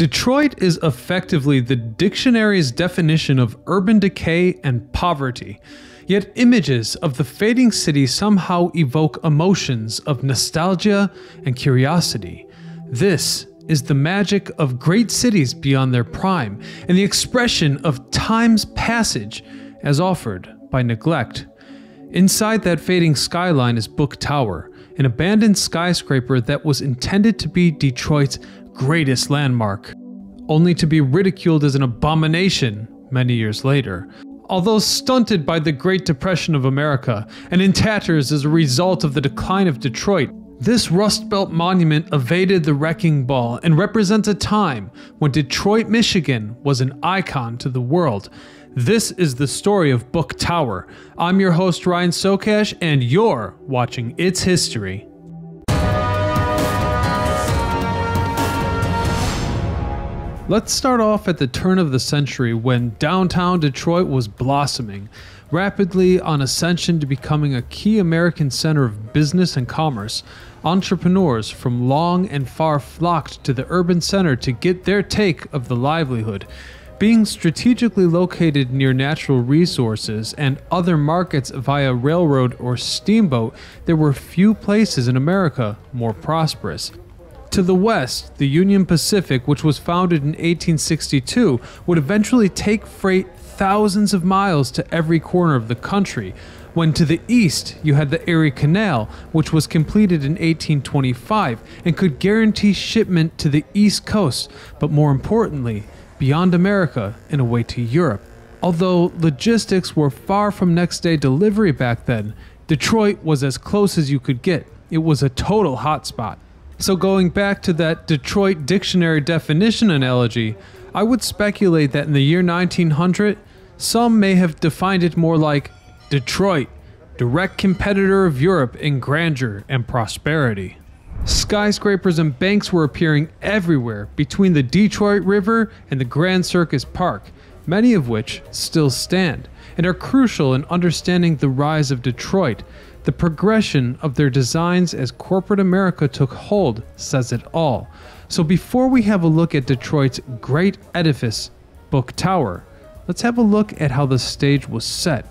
Detroit is effectively the dictionary's definition of urban decay and poverty. Yet images of the fading city somehow evoke emotions of nostalgia and curiosity. This is the magic of great cities beyond their prime and the expression of time's passage as offered by neglect. Inside that fading skyline is Book Tower, an abandoned skyscraper that was intended to be Detroit's greatest landmark, only to be ridiculed as an abomination many years later. Although stunted by the Great Depression of America and in tatters as a result of the decline of Detroit, this Rust Belt monument evaded the wrecking ball and represents a time when Detroit, Michigan was an icon to the world. This is the story of Book Tower. I'm your host, Ryan Socash, and you're watching It's History. Let's start off at the turn of the century when downtown Detroit was blossoming, rapidly on ascension to becoming a key American center of business and commerce. Entrepreneurs from long and far flocked to the urban center to get their take of the livelihood. Being strategically located near natural resources and other markets via railroad or steamboat, there were few places in America more prosperous. To the west, the Union Pacific, which was founded in 1862, would eventually take freight thousands of miles to every corner of the country. When to the east, you had the Erie Canal, which was completed in 1825 and could guarantee shipment to the east coast, but more importantly, beyond America and away to Europe. Although logistics were far from next day delivery back then, Detroit was as close as you could get. It was a total hotspot. So, going back to that Detroit dictionary definition analogy, I would speculate that in the year 1900, some may have defined it more like Detroit, direct competitor of Europe in grandeur and prosperity. Skyscrapers and banks were appearing everywhere between the Detroit River and the Grand Circus Park, many of which still stand and are crucial in understanding the rise of Detroit the progression of their designs as corporate America took hold says it all. So before we have a look at Detroit's great edifice, Book Tower, let's have a look at how the stage was set.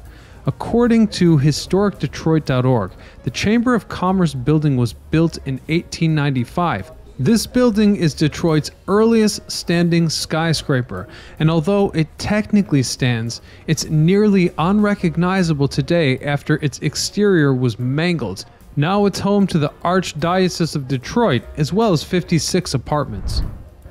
According to historicdetroit.org, the Chamber of Commerce building was built in 1895 this building is Detroit's earliest standing skyscraper, and although it technically stands, it's nearly unrecognizable today after its exterior was mangled. Now it's home to the Archdiocese of Detroit, as well as 56 apartments.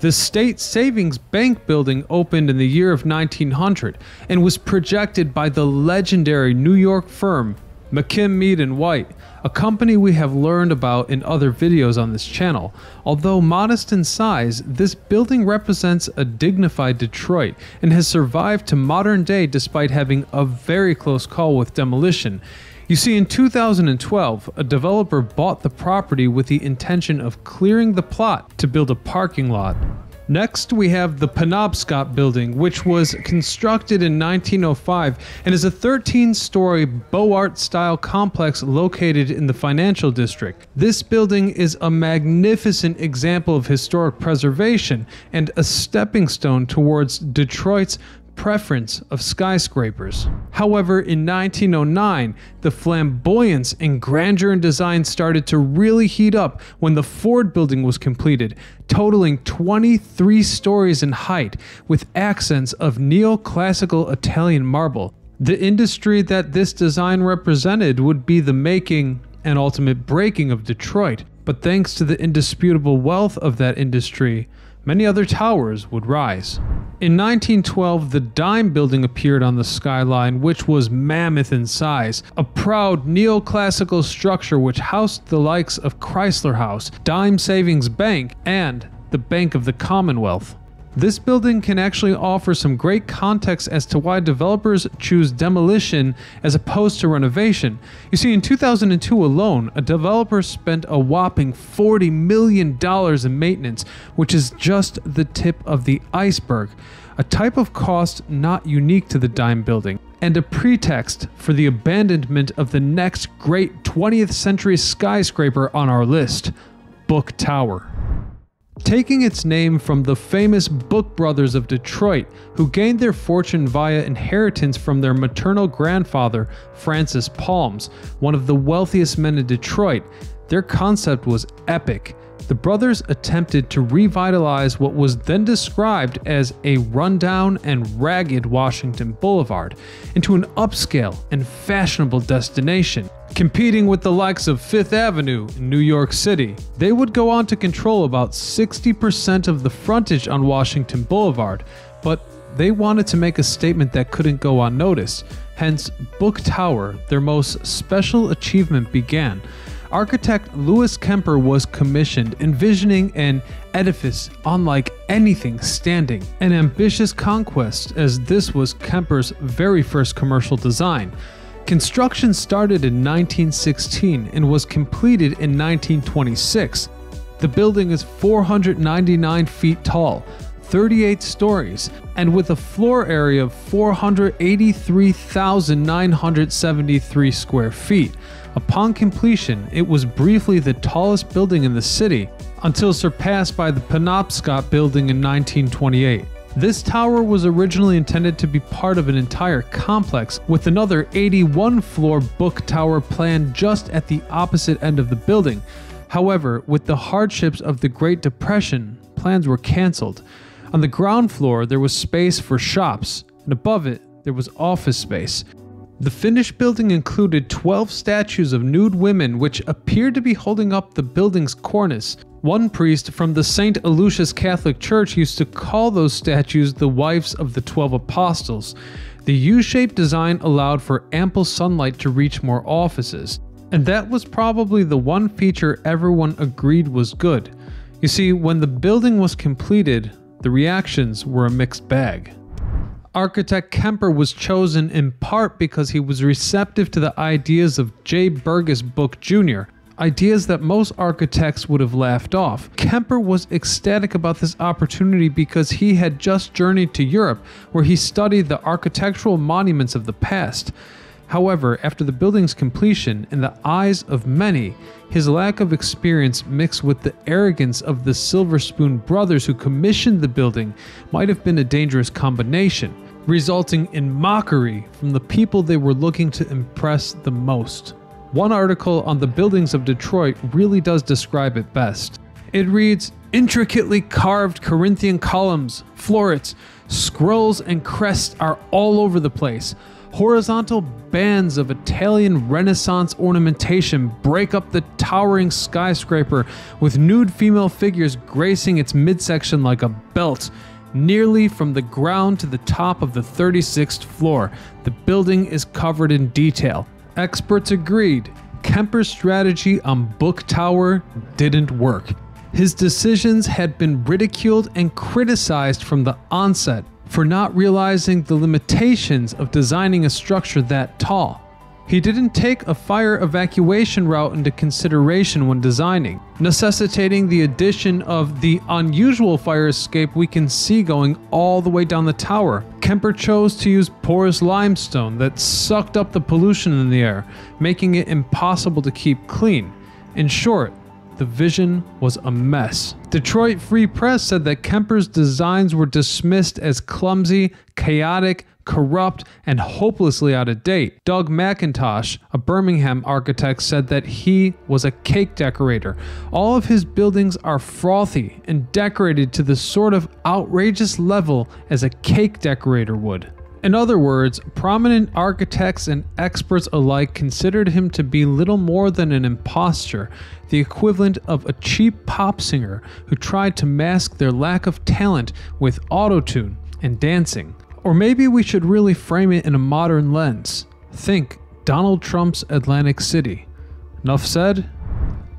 The State Savings Bank building opened in the year of 1900 and was projected by the legendary New York firm McKim Mead and White, a company we have learned about in other videos on this channel. Although modest in size, this building represents a dignified Detroit and has survived to modern day despite having a very close call with demolition. You see, in 2012, a developer bought the property with the intention of clearing the plot to build a parking lot. Next, we have the Penobscot Building, which was constructed in 1905 and is a 13 story Beaux Arts style complex located in the financial district. This building is a magnificent example of historic preservation and a stepping stone towards Detroit's preference of skyscrapers. However, in 1909, the flamboyance and grandeur in design started to really heat up when the Ford building was completed, totaling 23 stories in height with accents of neoclassical Italian marble. The industry that this design represented would be the making and ultimate breaking of Detroit, but thanks to the indisputable wealth of that industry, many other towers would rise. In 1912, the Dime Building appeared on the skyline, which was mammoth in size, a proud neoclassical structure which housed the likes of Chrysler House, Dime Savings Bank, and the Bank of the Commonwealth. This building can actually offer some great context as to why developers choose demolition as opposed to renovation. You see, in 2002 alone, a developer spent a whopping $40 million in maintenance, which is just the tip of the iceberg, a type of cost not unique to the dime building and a pretext for the abandonment of the next great 20th century skyscraper on our list, Book Tower. Taking its name from the famous Book Brothers of Detroit, who gained their fortune via inheritance from their maternal grandfather, Francis Palms, one of the wealthiest men in Detroit. Their concept was epic. The brothers attempted to revitalize what was then described as a rundown and ragged Washington Boulevard into an upscale and fashionable destination competing with the likes of Fifth Avenue in New York City. They would go on to control about 60% of the frontage on Washington Boulevard, but they wanted to make a statement that couldn't go unnoticed. Hence, Book Tower, their most special achievement, began. Architect Louis Kemper was commissioned, envisioning an edifice unlike anything standing, an ambitious conquest, as this was Kemper's very first commercial design. Construction started in 1916 and was completed in 1926. The building is 499 feet tall, 38 stories, and with a floor area of 483,973 square feet. Upon completion, it was briefly the tallest building in the city until surpassed by the Penobscot building in 1928. This tower was originally intended to be part of an entire complex, with another 81 floor book tower planned just at the opposite end of the building. However, with the hardships of the Great Depression, plans were cancelled. On the ground floor, there was space for shops, and above it, there was office space. The finished building included 12 statues of nude women which appeared to be holding up the building's cornice, one priest from the St. Aloysius Catholic Church used to call those statues the wives of the Twelve Apostles. The U shaped design allowed for ample sunlight to reach more offices, and that was probably the one feature everyone agreed was good. You see, when the building was completed, the reactions were a mixed bag. Architect Kemper was chosen in part because he was receptive to the ideas of J. Burgess Book Jr., ideas that most architects would have laughed off. Kemper was ecstatic about this opportunity because he had just journeyed to Europe, where he studied the architectural monuments of the past. However, after the building's completion, in the eyes of many, his lack of experience mixed with the arrogance of the Silver Spoon brothers who commissioned the building might have been a dangerous combination, resulting in mockery from the people they were looking to impress the most. One article on the buildings of Detroit really does describe it best. It reads Intricately carved Corinthian columns, florets, scrolls, and crests are all over the place. Horizontal bands of Italian Renaissance ornamentation break up the towering skyscraper, with nude female figures gracing its midsection like a belt. Nearly from the ground to the top of the 36th floor, the building is covered in detail. Experts agreed Kemper's strategy on Book Tower didn't work. His decisions had been ridiculed and criticized from the onset for not realizing the limitations of designing a structure that tall. He didn't take a fire evacuation route into consideration when designing, necessitating the addition of the unusual fire escape we can see going all the way down the tower. Kemper chose to use porous limestone that sucked up the pollution in the air, making it impossible to keep clean. In short, the vision was a mess. Detroit Free Press said that Kemper's designs were dismissed as clumsy, chaotic, corrupt, and hopelessly out of date. Doug McIntosh, a Birmingham architect, said that he was a cake decorator. All of his buildings are frothy and decorated to the sort of outrageous level as a cake decorator would. In other words, prominent architects and experts alike considered him to be little more than an impostor, the equivalent of a cheap pop singer who tried to mask their lack of talent with autotune and dancing. Or maybe we should really frame it in a modern lens. Think Donald Trump's Atlantic City. Enough said?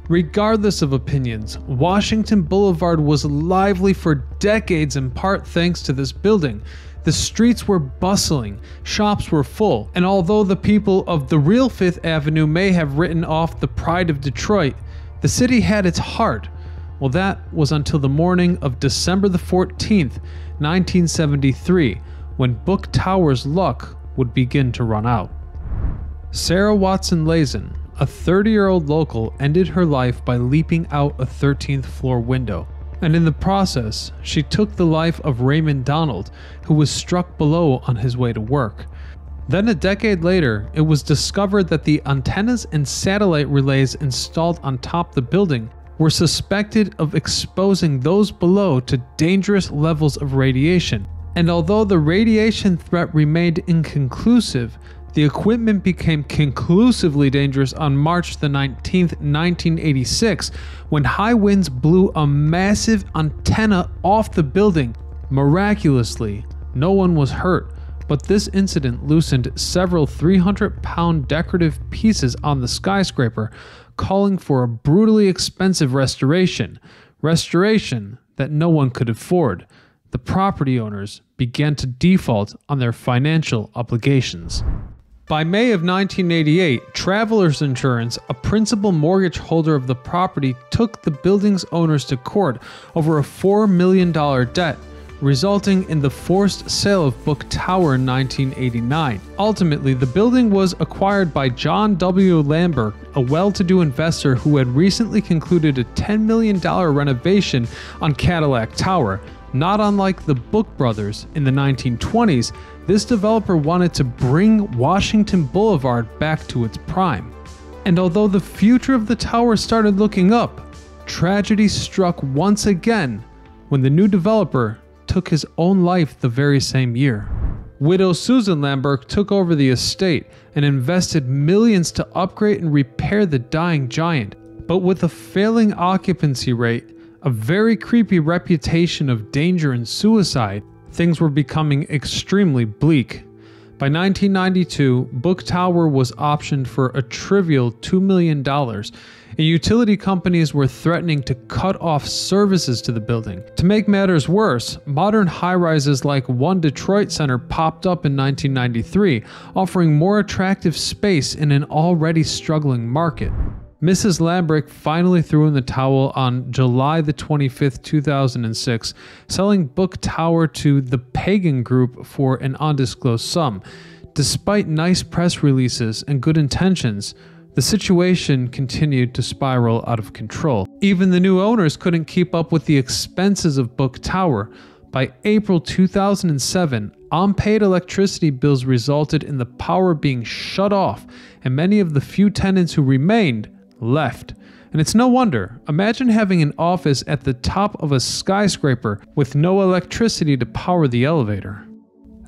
Regardless of opinions, Washington Boulevard was lively for decades in part thanks to this building. The streets were bustling, shops were full, and although the people of the real Fifth Avenue may have written off the pride of Detroit, the city had its heart. Well, that was until the morning of December the 14th, 1973, when Book Tower's luck would begin to run out. Sarah Watson Lazen, a 30 year old local, ended her life by leaping out a 13th floor window. And in the process, she took the life of Raymond Donald, who was struck below on his way to work. Then, a decade later, it was discovered that the antennas and satellite relays installed on top the building were suspected of exposing those below to dangerous levels of radiation. And although the radiation threat remained inconclusive, the equipment became conclusively dangerous on March the 19th, 1986, when high winds blew a massive antenna off the building. Miraculously, no one was hurt, but this incident loosened several 300 pound decorative pieces on the skyscraper, calling for a brutally expensive restoration. Restoration that no one could afford. The property owners began to default on their financial obligations. By May of 1988, Travelers Insurance, a principal mortgage holder of the property, took the building's owners to court over a $4 million debt, resulting in the forced sale of Book Tower in 1989. Ultimately, the building was acquired by John W. Lambert, a well to do investor who had recently concluded a $10 million renovation on Cadillac Tower. Not unlike the Book Brothers in the 1920s, this developer wanted to bring Washington Boulevard back to its prime. And although the future of the tower started looking up, tragedy struck once again when the new developer took his own life the very same year. Widow Susan Lambert took over the estate and invested millions to upgrade and repair the dying giant. But with a failing occupancy rate, a very creepy reputation of danger and suicide, things were becoming extremely bleak. By 1992, Book Tower was optioned for a trivial $2 million, and utility companies were threatening to cut off services to the building. To make matters worse, modern high rises like One Detroit Center popped up in 1993, offering more attractive space in an already struggling market. Mrs. Lambert finally threw in the towel on July the 25th, 2006, selling Book Tower to the Pagan Group for an undisclosed sum. Despite nice press releases and good intentions, the situation continued to spiral out of control. Even the new owners couldn't keep up with the expenses of Book Tower. By April 2007, unpaid electricity bills resulted in the power being shut off, and many of the few tenants who remained left. And it's no wonder. Imagine having an office at the top of a skyscraper with no electricity to power the elevator.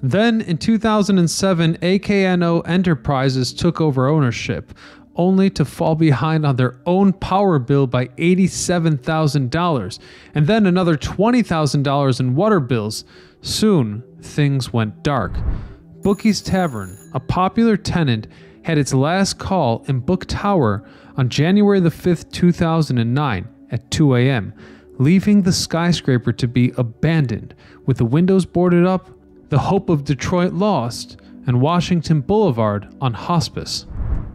Then in 2007, AKNO Enterprises took over ownership, only to fall behind on their own power bill by $87,000, and then another $20,000 in water bills. Soon, things went dark. Bookie's Tavern, a popular tenant, had its last call in Book Tower on January the 5th, 2009 at 2 a.m., leaving the skyscraper to be abandoned with the windows boarded up, the hope of Detroit lost, and Washington Boulevard on hospice.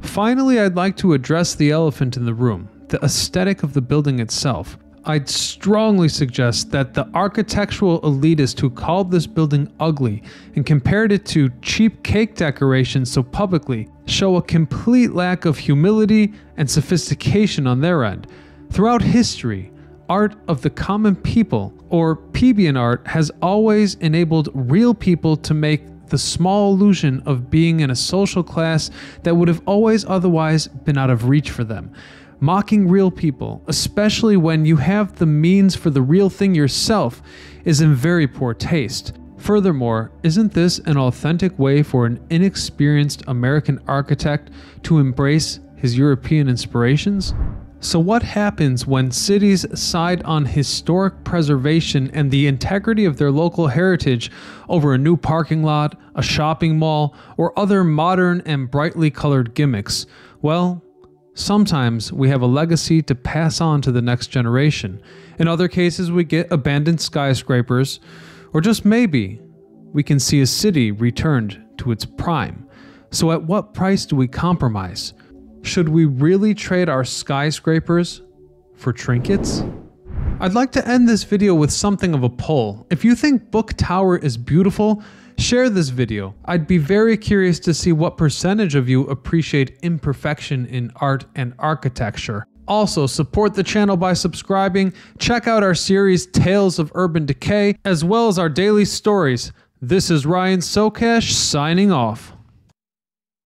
Finally, I'd like to address the elephant in the room the aesthetic of the building itself. I'd strongly suggest that the architectural elitist who called this building ugly and compared it to cheap cake decorations so publicly show a complete lack of humility and sophistication on their end. Throughout history, art of the common people, or plebeian art, has always enabled real people to make the small illusion of being in a social class that would have always otherwise been out of reach for them. Mocking real people, especially when you have the means for the real thing yourself, is in very poor taste. Furthermore, isn't this an authentic way for an inexperienced American architect to embrace his European inspirations? So, what happens when cities side on historic preservation and the integrity of their local heritage over a new parking lot, a shopping mall, or other modern and brightly colored gimmicks? Well, sometimes we have a legacy to pass on to the next generation. In other cases, we get abandoned skyscrapers or just maybe, we can see a city returned to its prime. So, at what price do we compromise? Should we really trade our skyscrapers for trinkets? I'd like to end this video with something of a poll. If you think Book Tower is beautiful, share this video. I'd be very curious to see what percentage of you appreciate imperfection in art and architecture. Also, support the channel by subscribing. Check out our series Tales of Urban Decay, as well as our daily stories. This is Ryan Socash signing off.